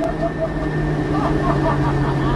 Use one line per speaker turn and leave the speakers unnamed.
Oh yeah!